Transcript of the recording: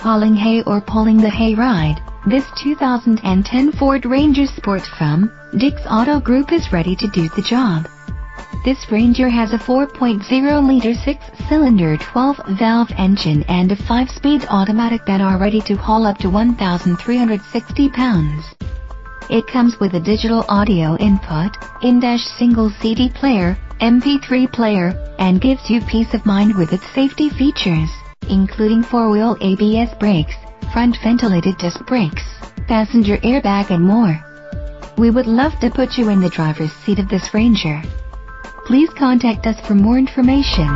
hauling hay or pulling the hay ride, this 2010 Ford Ranger Sport from Dick's Auto Group is ready to do the job. This Ranger has a 4.0-liter six-cylinder 12-valve engine and a 5-speed automatic that are ready to haul up to 1,360 pounds. It comes with a digital audio input, in-dash single CD player, MP3 player, and gives you peace of mind with its safety features, including 4-wheel ABS brakes, front ventilated disc brakes, passenger airbag and more. We would love to put you in the driver's seat of this Ranger. Please contact us for more information.